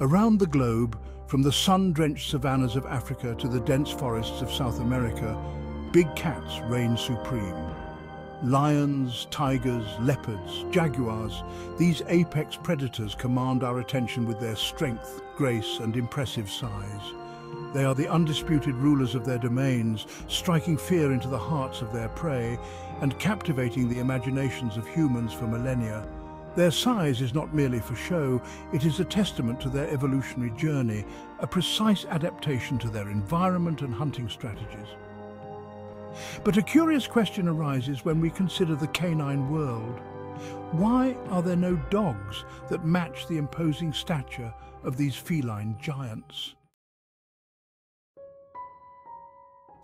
Around the globe, from the sun-drenched savannas of Africa to the dense forests of South America, big cats reign supreme. Lions, tigers, leopards, jaguars, these apex predators command our attention with their strength, grace and impressive size. They are the undisputed rulers of their domains, striking fear into the hearts of their prey and captivating the imaginations of humans for millennia. Their size is not merely for show, it is a testament to their evolutionary journey, a precise adaptation to their environment and hunting strategies. But a curious question arises when we consider the canine world. Why are there no dogs that match the imposing stature of these feline giants?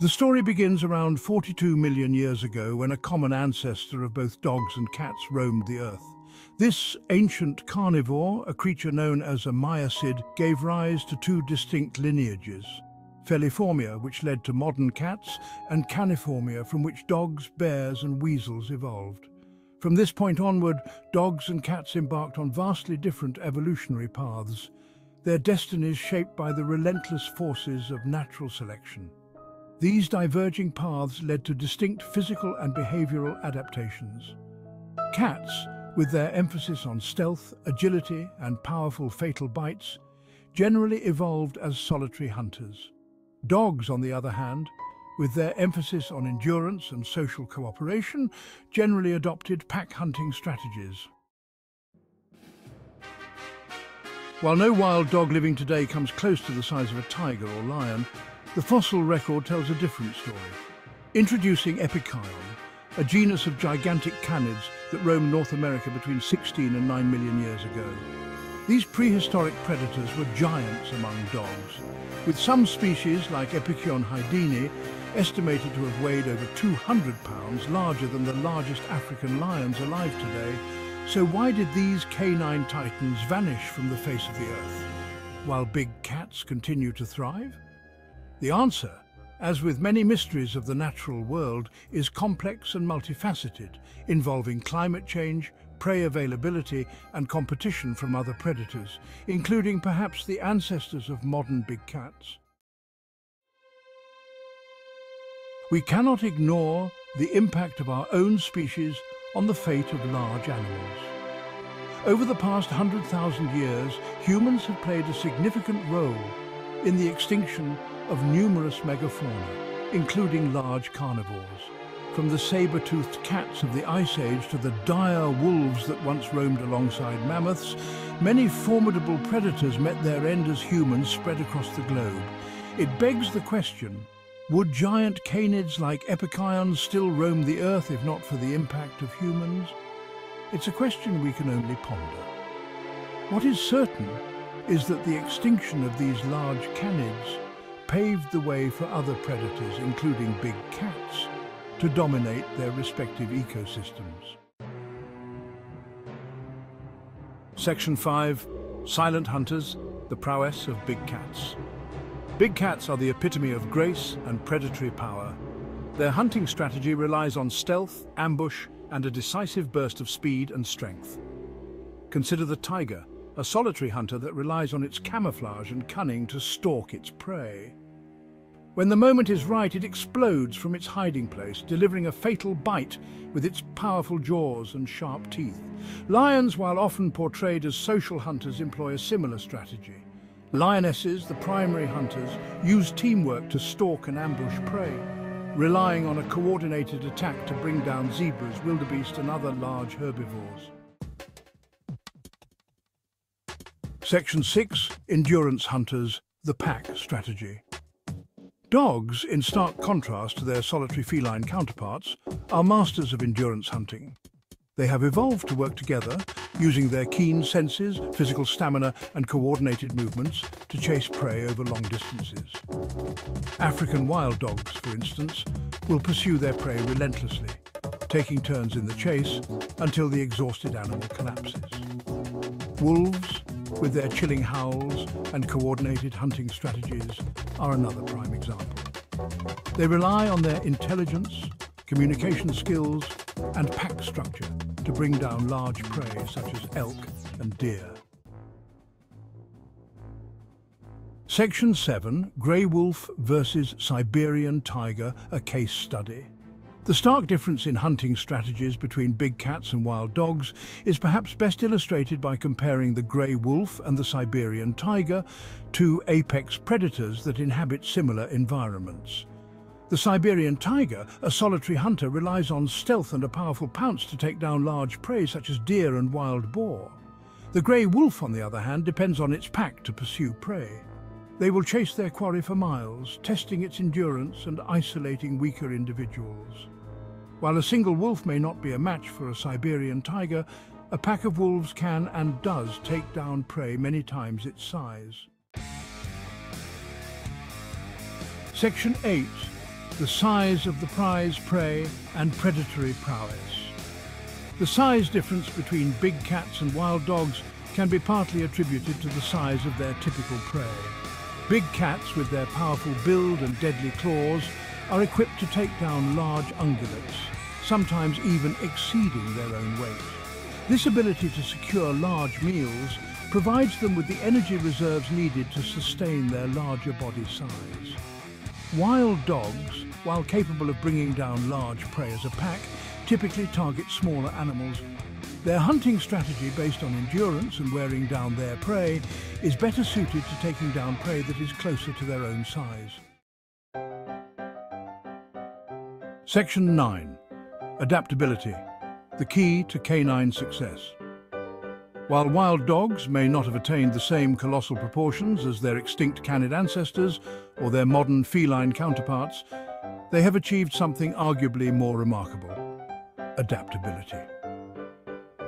The story begins around 42 million years ago when a common ancestor of both dogs and cats roamed the earth. This ancient carnivore, a creature known as a miacid, gave rise to two distinct lineages. Feliformia, which led to modern cats, and Caniformia, from which dogs, bears and weasels evolved. From this point onward, dogs and cats embarked on vastly different evolutionary paths, their destinies shaped by the relentless forces of natural selection. These diverging paths led to distinct physical and behavioral adaptations. Cats, with their emphasis on stealth, agility and powerful fatal bites, generally evolved as solitary hunters. Dogs, on the other hand, with their emphasis on endurance and social cooperation, generally adopted pack hunting strategies. While no wild dog living today comes close to the size of a tiger or lion, the fossil record tells a different story. Introducing Epicyon, a genus of gigantic canids that roamed North America between 16 and 9 million years ago. These prehistoric predators were giants among dogs, with some species like Epicyon haydeni estimated to have weighed over 200 pounds larger than the largest African lions alive today. So why did these canine titans vanish from the face of the earth, while big cats continue to thrive? The answer, as with many mysteries of the natural world, is complex and multifaceted, involving climate change, prey availability and competition from other predators, including perhaps the ancestors of modern big cats. We cannot ignore the impact of our own species on the fate of large animals. Over the past 100,000 years, humans have played a significant role in the extinction of numerous megafauna, including large carnivores. From the saber-toothed cats of the Ice Age to the dire wolves that once roamed alongside mammoths, many formidable predators met their end as humans spread across the globe. It begs the question, would giant canids like Epicyons still roam the earth if not for the impact of humans? It's a question we can only ponder. What is certain is that the extinction of these large canids paved the way for other predators, including big cats, to dominate their respective ecosystems. Section 5. Silent Hunters, the prowess of big cats. Big cats are the epitome of grace and predatory power. Their hunting strategy relies on stealth, ambush, and a decisive burst of speed and strength. Consider the tiger, a solitary hunter that relies on its camouflage and cunning to stalk its prey. When the moment is right, it explodes from its hiding place, delivering a fatal bite with its powerful jaws and sharp teeth. Lions, while often portrayed as social hunters, employ a similar strategy. Lionesses, the primary hunters, use teamwork to stalk and ambush prey, relying on a coordinated attack to bring down zebras, wildebeest and other large herbivores. Section 6. Endurance Hunters, the Pack Strategy. Dogs, in stark contrast to their solitary feline counterparts, are masters of endurance hunting. They have evolved to work together, using their keen senses, physical stamina and coordinated movements to chase prey over long distances. African wild dogs, for instance, will pursue their prey relentlessly, taking turns in the chase until the exhausted animal collapses. Wolves, with their chilling howls and coordinated hunting strategies, are another prime example. They rely on their intelligence, communication skills and pack structure to bring down large prey such as elk and deer. Section 7, Grey Wolf versus Siberian Tiger, a case study. The stark difference in hunting strategies between big cats and wild dogs is perhaps best illustrated by comparing the grey wolf and the Siberian tiger, two apex predators that inhabit similar environments. The Siberian tiger, a solitary hunter, relies on stealth and a powerful pounce to take down large prey such as deer and wild boar. The grey wolf, on the other hand, depends on its pack to pursue prey. They will chase their quarry for miles, testing its endurance and isolating weaker individuals. While a single wolf may not be a match for a Siberian tiger, a pack of wolves can and does take down prey many times its size. Section 8. The size of the prize prey and predatory prowess. The size difference between big cats and wild dogs can be partly attributed to the size of their typical prey. Big cats, with their powerful build and deadly claws, are equipped to take down large ungulates, sometimes even exceeding their own weight. This ability to secure large meals provides them with the energy reserves needed to sustain their larger body size. Wild dogs, while capable of bringing down large prey as a pack, typically target smaller animals. Their hunting strategy based on endurance and wearing down their prey is better suited to taking down prey that is closer to their own size. Section 9. Adaptability, the key to canine success. While wild dogs may not have attained the same colossal proportions as their extinct canid ancestors or their modern feline counterparts, they have achieved something arguably more remarkable, adaptability.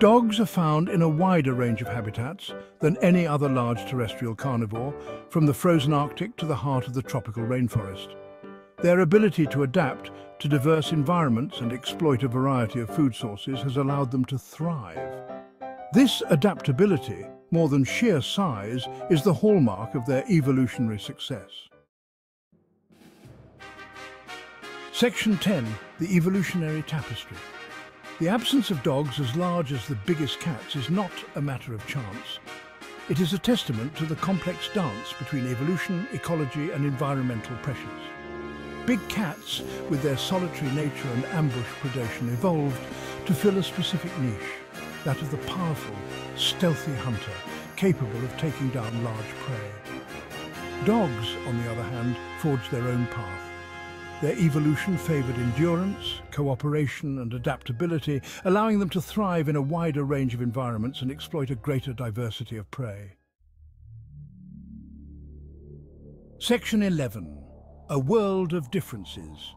Dogs are found in a wider range of habitats than any other large terrestrial carnivore, from the frozen Arctic to the heart of the tropical rainforest. Their ability to adapt to diverse environments and exploit a variety of food sources has allowed them to thrive. This adaptability, more than sheer size, is the hallmark of their evolutionary success. Section 10, the evolutionary tapestry. The absence of dogs as large as the biggest cats is not a matter of chance. It is a testament to the complex dance between evolution, ecology and environmental pressures. Big cats, with their solitary nature and ambush predation, evolved to fill a specific niche, that of the powerful, stealthy hunter, capable of taking down large prey. Dogs, on the other hand, forged their own path. Their evolution favoured endurance, cooperation and adaptability, allowing them to thrive in a wider range of environments and exploit a greater diversity of prey. Section 11 a world of differences.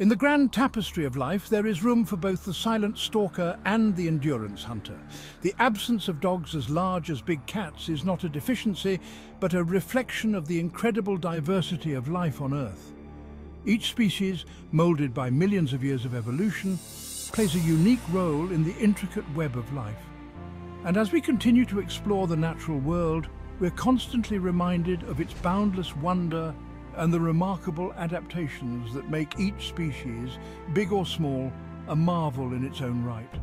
In the grand tapestry of life, there is room for both the silent stalker and the endurance hunter. The absence of dogs as large as big cats is not a deficiency, but a reflection of the incredible diversity of life on Earth. Each species, moulded by millions of years of evolution, plays a unique role in the intricate web of life. And as we continue to explore the natural world, we're constantly reminded of its boundless wonder and the remarkable adaptations that make each species, big or small, a marvel in its own right.